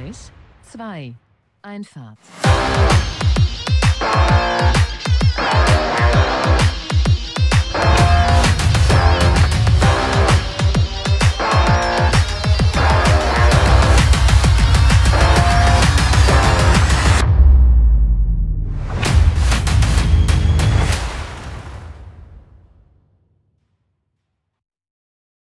Gleis 2. Einfahrt.